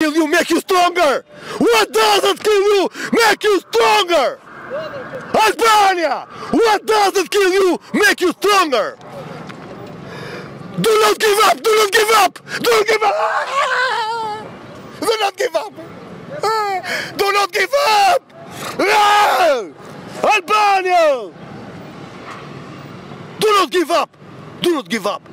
kill you make you stronger? What doesn't kill you make you stronger? Albania! What doesn't kill you make you stronger? Do not give up! Do not give up! Do not give up! Do not give up! Do not give up! Albania! Do not give up! Do not give up!